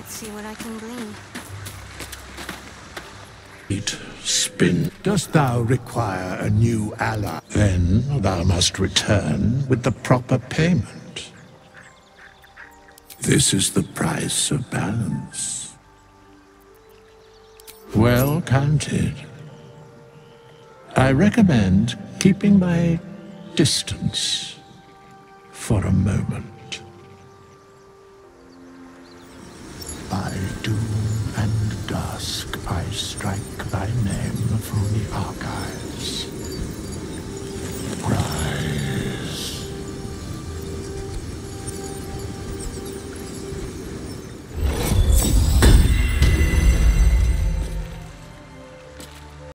Let's see what I can glean. Eat, spin. Dost thou require a new ally? Then thou must return with the proper payment. This is the price of balance. Well counted. I recommend keeping my distance for a moment. By doom and dusk I strike thy name from the archive.